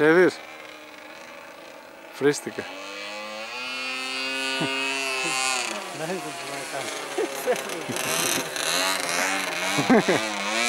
Πιστεύεις; Φρίστηκα. Δεν είναι το που να κάνει.